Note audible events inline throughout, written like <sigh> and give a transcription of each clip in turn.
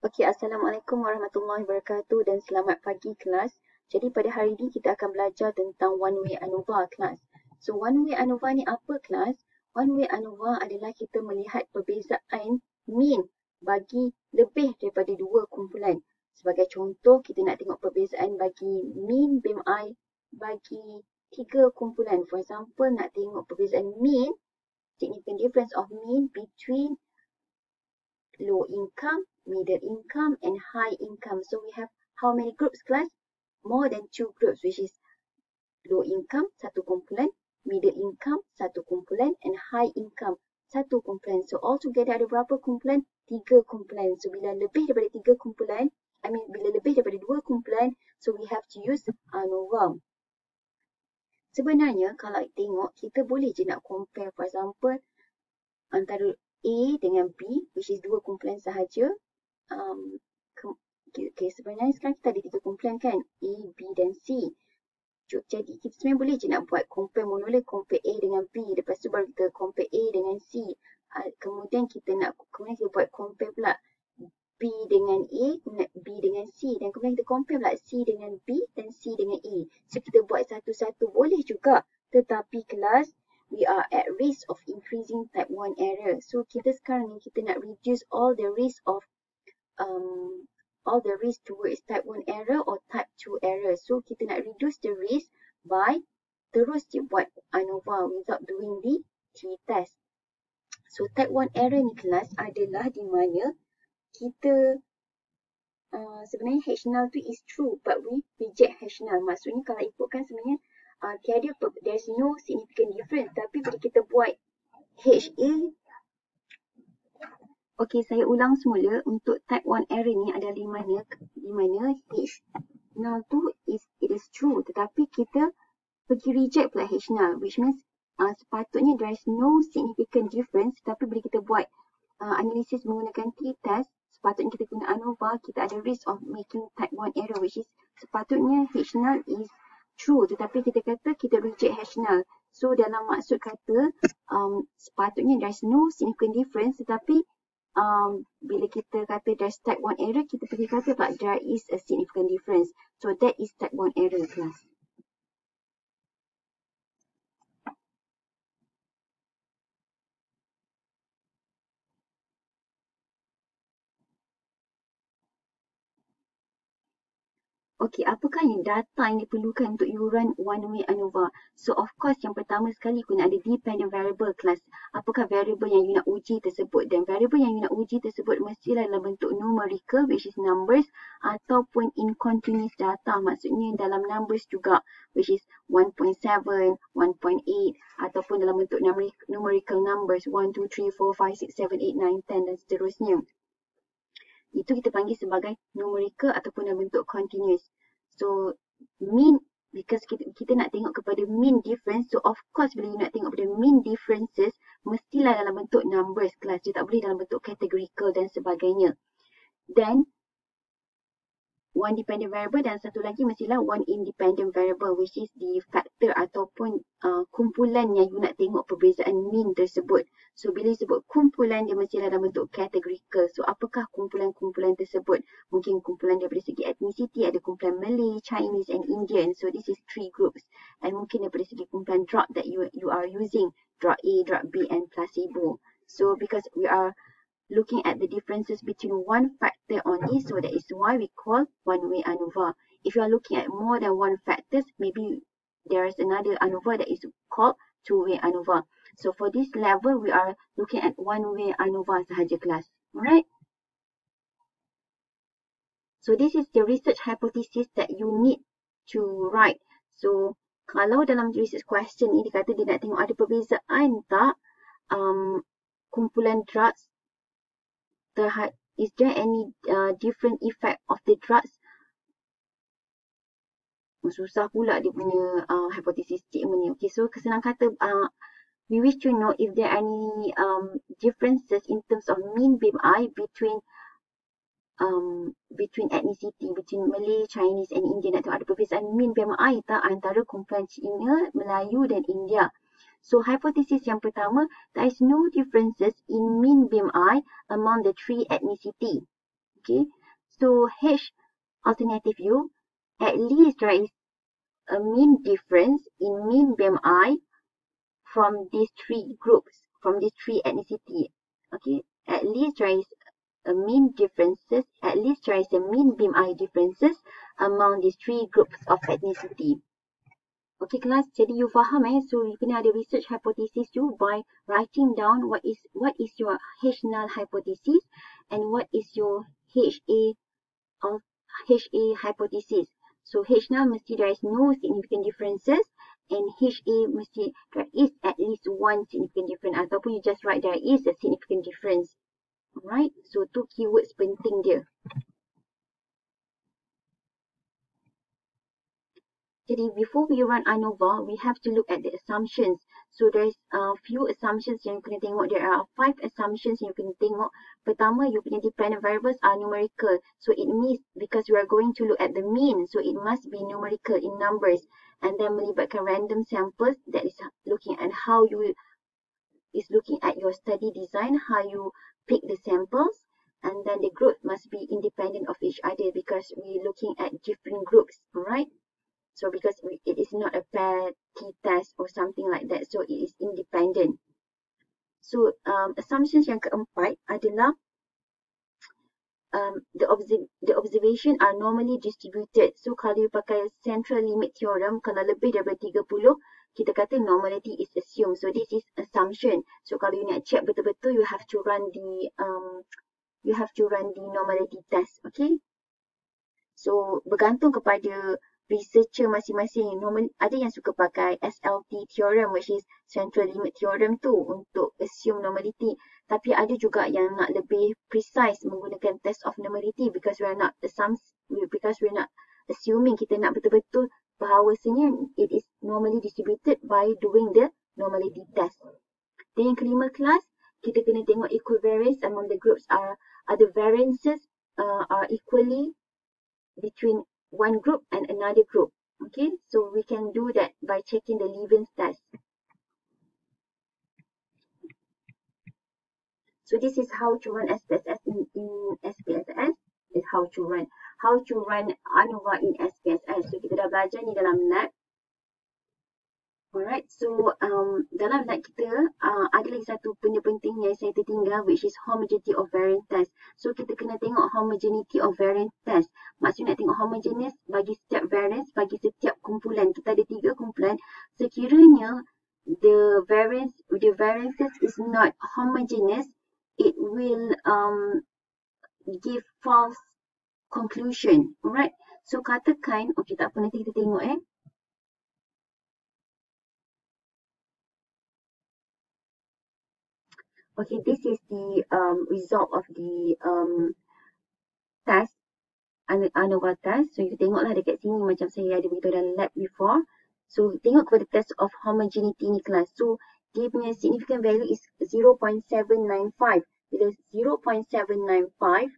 Okey, Assalamualaikum warahmatullahi wabarakatuh dan selamat pagi kelas. Jadi pada hari ini kita akan belajar tentang one way ANOVA kelas. So one way ANOVA ni apa kelas? One way ANOVA adalah kita melihat perbezaan mean bagi lebih daripada dua kumpulan. Sebagai contoh, kita nak tengok perbezaan bagi mean BMI bagi tiga kumpulan. For example, nak tengok perbezaan mean, significant difference of mean between low income, middle income and high income. So we have how many groups class? More than two groups which is low income, satu kumpulan, middle income, satu kumpulan and high income, satu kumpulan. So all together ada berapa kumpulan? Tiga kumpulan. So bila lebih daripada tiga kumpulan, I mean bila lebih daripada dua kumpulan, so we have to use ANOVA. Sebenarnya kalau tengok, kita boleh je nak compare for example antara A dengan B which is dua kumpulan sahaja. Um, okay, okay, sebenarnya sekarang kita ada tiga kumpulan kan A, B dan C. Jadi kita sebenarnya boleh je nak buat compare mula compare A dengan B. Lepas tu baru kita compare A dengan C. Uh, kemudian kita nak kemudian kita buat compare pula B dengan A, B dengan C. Dan kemudian kita compare pula C dengan B dan C dengan A. So kita buat satu-satu boleh juga. Tetapi kelas we are at risk of increasing type 1 error. So kita sekarang ni kita nak reduce all the risk of um, all the risk towards type 1 error or type 2 error. So kita nak reduce the risk by terus buat ANOVA without doing the t-test. So type 1 error ni kelas adalah di mana kita uh, sebenarnya H 0 tu is true but we reject H 0. Maksudnya kalau ikutkan sebenarnya uh, tiada there's no significant difference. Tapi bila kita buat HA Okey saya ulang semula. Untuk type 1 error ni adalah di mana di mana H 0 tu is it is true. Tetapi kita pergi reject pula H 0 which means uh, sepatutnya there is no significant difference. Tapi bila kita buat uh, analisis menggunakan t-test sepatutnya kita guna ANOVA kita ada risk of making type 1 error which is sepatutnya H0 is true tetapi kita kata kita reject null. So dalam maksud kata um, sepatutnya there's no significant difference tetapi um, bila kita kata there's type 1 error kita pergi kata pula there is a significant difference. So that is type 1 error class. Okey, apakah yang data yang diperlukan untuk you run one-way ANOVA? So, of course, yang pertama sekali kena ada dependent variable class. Apakah variable yang you nak uji tersebut? Dan variable yang you nak uji tersebut mestilah dalam bentuk numerical, which is numbers, ataupun in continuous data, maksudnya dalam numbers juga, which is 1.7, 1.8, ataupun dalam bentuk numerical numbers, 1, 2, 3, 4, 5, 6, 7, 8, 9, 10 dan seterusnya itu kita panggil sebagai numerical ataupun dalam bentuk continuous. So mean because kita, kita nak tengok kepada mean difference. So of course bila you nak tengok kepada mean differences mestilah dalam bentuk numbers kelas. Dia tak boleh dalam bentuk categorical dan sebagainya. Then one dependent variable dan satu lagi mestilah one independent variable which is the factor ataupun uh, kumpulan yang you nak tengok perbezaan mean tersebut. So bila sebut kumpulan dia mestilah dalam bentuk categorical. So apakah kumpulan-kumpulan tersebut? Mungkin kumpulan daripada segi ethnicity ada kumpulan Malay, Chinese and Indian. So this is three groups. And mungkin daripada segi kumpulan drug that you you are using drug A, drug B and placebo. So because we are looking at the differences between one factor only. So that is why we call one-way ANOVA. If you are looking at more than one factors, maybe there is another ANOVA that is called two-way ANOVA. So for this level, we are looking at one-way ANOVA sahaja class. Alright? So this is the research hypothesis that you need to write. So kalau dalam research question ni dikata dia nak tengok ada perbezaan tak um, kumpulan drugs the is there any uh, different effect of the drugs? Susah pula dia punya uh, hypothesis statement ni. Okay, so kesenang kata, uh, we wish to know if there any um, differences in terms of mean BMI between um, between ethnicity, between Malay, Chinese and Indian. Nak ada perbezaan mean BMI tak antara kumpulan Cina, Melayu dan India. So hypothesis yang pertama, there is no differences in mean BMI among the three ethnicity. Okay. So H alternative U, at least there is a mean difference in mean BMI from these three groups, from these three ethnicity. Okay. At least there is a mean differences, at least there is a mean BMI differences among these three groups of ethnicity. Okay kelas, jadi you faham eh, so you kena ada research hypothesis tu by writing down what is what is your H null hypothesis and what is your HA of HA hypothesis. So H null mesti there is no significant differences and HA mesti there is at least one significant difference ataupun you just write there is a significant difference. Alright, so tu keywords penting dia. Jadi before we run ANOVA, we have to look at the assumptions. So there's a few assumptions yang you kena tengok. There are five assumptions yang you kena tengok. Pertama, you punya dependent variables are numerical. So it means because we are going to look at the mean, so it must be numerical in numbers. And then melibatkan random samples that is looking at how you is looking at your study design, how you pick the samples. And then the group must be independent of each other because we're looking at different groups, right? So because it is not a pair t-test or something like that, so it is independent. So um, assumptions yang keempat adalah um, the, observ the observation are normally distributed. So kalau you pakai central limit theorem, kalau lebih daripada 30, kita kata normality is assumed. So this is assumption. So kalau you nak check betul-betul, you have to run the um, you have to run the normality test. Okay. So bergantung kepada researcher masing-masing. Normal ada yang suka pakai SLT theorem which is central limit theorem tu untuk assume normality. Tapi ada juga yang nak lebih precise menggunakan test of normality because we are not assumes because we are not assuming kita nak betul-betul bahawasanya it is normally distributed by doing the normality test. Dan yang kelima kelas kita kena tengok equivariance among the groups. Are are the variances uh, are equally between one group and another group. Okay, so we can do that by checking the Levens test. So this is how to run SPSS in, in SPSS. Is how to run. How to run ANOVA in SPSS. So kita dah belajar ni dalam lab. Alright, so um, dalam lab kita uh, ada lagi satu benda penting yang saya tertinggal which is homogeneity of variance test. So kita kena tengok homogeneity of variance test. Maksudnya nak tengok homogeneous bagi setiap variance, bagi setiap kumpulan. Kita ada tiga kumpulan. Sekiranya the variance, the variances is not homogeneous, it will um, give false conclusion. Alright, so katakan, okay tak apa nanti kita tengok eh. Okay, this is the um, result of the um, test, ANOVA test. So, you tengoklah dekat sini macam saya ada beritahu dalam lab before. So, tengok kepada test of homogeneity ni kelas. So, dia punya significant value is 0.795. Bila 0.795,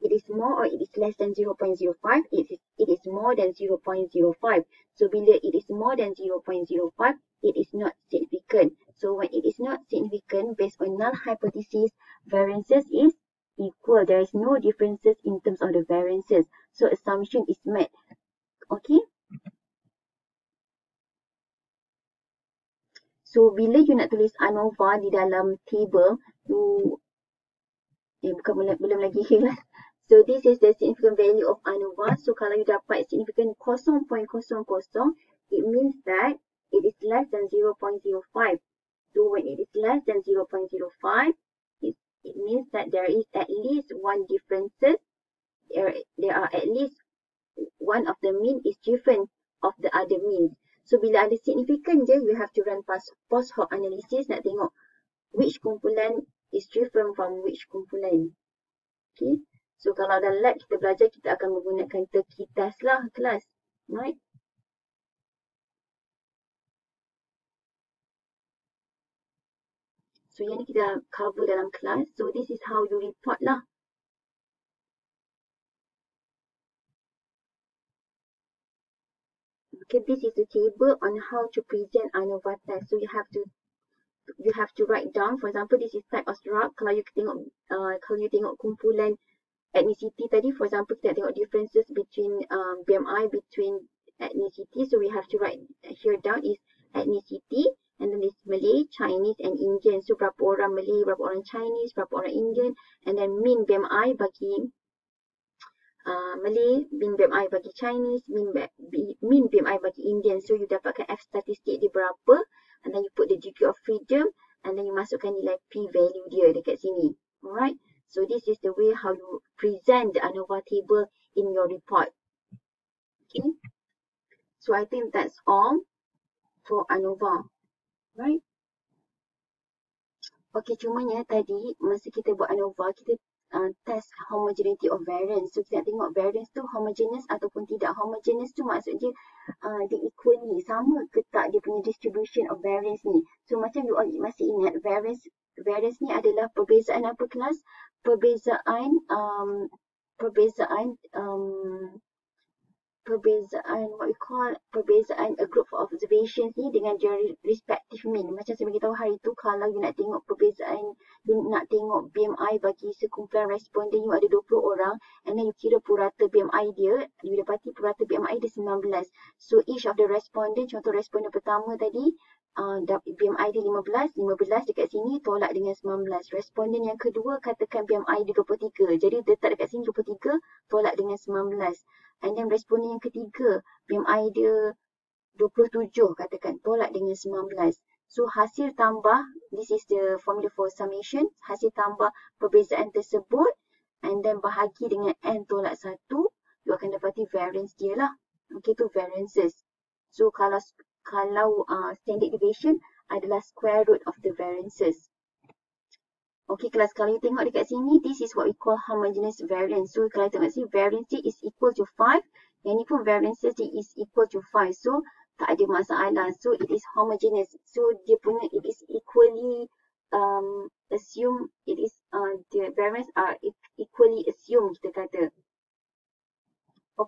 it is more or it is less than 0.05, it is, it is more than 0.05. So, bila it is more than 0.05, it is not significant. So when it is not significant based on null hypothesis, variances is equal. There is no differences in terms of the variances. So assumption is met. Okay. So bila you nak tulis ANOVA di dalam table, you eh bukan belum, belum lagi <laughs> lah. So this is the significant value of ANOVA. So kalau you dapat significant 0.00, it means that it is less than 0.05. So when it is less than 0.05, it, it means that there is at least one differences. There, there are at least one of the mean is different of the other means. So bila ada significant je, you have to run post hoc analysis nak tengok which kumpulan is different from which kumpulan. Okay. So kalau dalam lab kita belajar, kita akan menggunakan Turkey test lah kelas. Right. So yang ni kita cover dalam kelas. So this is how you report lah. Okay, this is the table on how to present ANOVA test. So you have to you have to write down. For example, this is type of drug. Kalau you tengok uh, kalau you tengok kumpulan ethnicity tadi, for example, kita tengok differences between um, BMI between ethnicity. So we have to write here down is ethnicity and then it's Malay, Chinese and Indian. So berapa orang Malay, berapa orang Chinese, berapa orang Indian and then mean BMI bagi uh, Malay, mean BMI bagi Chinese, mean, mean BMI bagi Indian. So you dapatkan F statistik dia berapa and then you put the degree of freedom and then you masukkan nilai P value dia dekat sini. Alright. So this is the way how you present the ANOVA table in your report. Okay. So I think that's all for ANOVA. Right. Okay, cumanya tadi masa kita buat ANOVA, kita uh, test homogeneity of variance. So kita nak tengok variance tu homogeneous ataupun tidak. Homogeneous tu maksudnya uh, dia equal ni. Sama ke tak dia punya distribution of variance ni. So macam you all masih ingat variance variance ni adalah perbezaan apa kelas? perbezaan um, perbezaan um, perbezaan what we call perbezaan a group of observations ni dengan their respective mean. Macam saya beritahu hari tu kalau you nak tengok perbezaan you nak tengok BMI bagi sekumpulan responden you ada 20 orang and then you kira purata BMI dia you dapati purata BMI dia 19. So each of the respondent contoh responden pertama tadi uh, BMI dia 15, 15 dekat sini tolak dengan 19. Responden yang kedua katakan BMI dia 23. Jadi letak dekat sini 23 tolak dengan 19. And then responden yang ketiga BMI dia 27 katakan tolak dengan 19. So hasil tambah, this is the formula for summation. Hasil tambah perbezaan tersebut and then bahagi dengan n tolak 1. You akan dapati variance dia lah. Okay, tu variances. So kalau kalau uh, standard deviation adalah square root of the variances. Okay, kelas kalau you tengok dekat sini, this is what we call homogeneous variance. So, kalau tengok sini, variance is equal to 5. Yang ni pun variance is equal to 5. So, tak ada masalah. So, it is homogeneous. So, dia punya, it is equally um, assume, it is, uh, the variance are equally assumed, kita kata.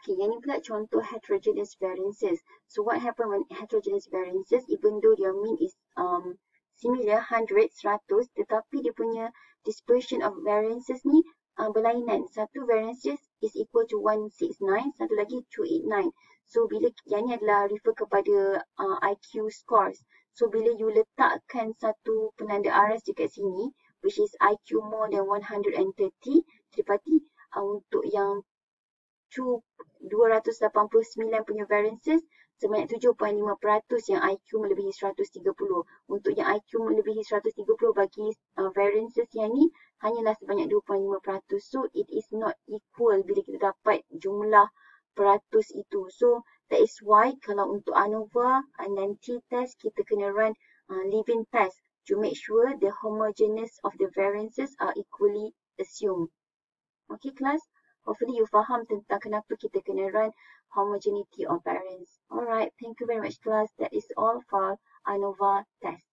Okay, yang ni pula contoh heterogeneous variances. So what happen when heterogeneous variances, even though their mean is um, similar, 100, 100, tetapi dia punya dispersion of variances ni uh, berlainan. Satu variances is equal to 169, satu lagi 289. So bila yang ni adalah refer kepada uh, IQ scores. So bila you letakkan satu penanda aras dekat sini, which is IQ more than 130, dapati uh, untuk yang 289 punya variances sebanyak 7.5% yang IQ melebihi 130. Untuk yang IQ melebihi 130 bagi uh, variances yang ni hanyalah sebanyak 2.5%. So it is not equal bila kita dapat jumlah peratus itu. So that is why kalau untuk ANOVA and then t-test kita kena run uh, living test to make sure the homogeneous of the variances are equally assumed. Okay class? Hopefully you faham tentang kenapa kita kena run homogeneity of variance. Alright, thank you very much class. That is all for ANOVA test.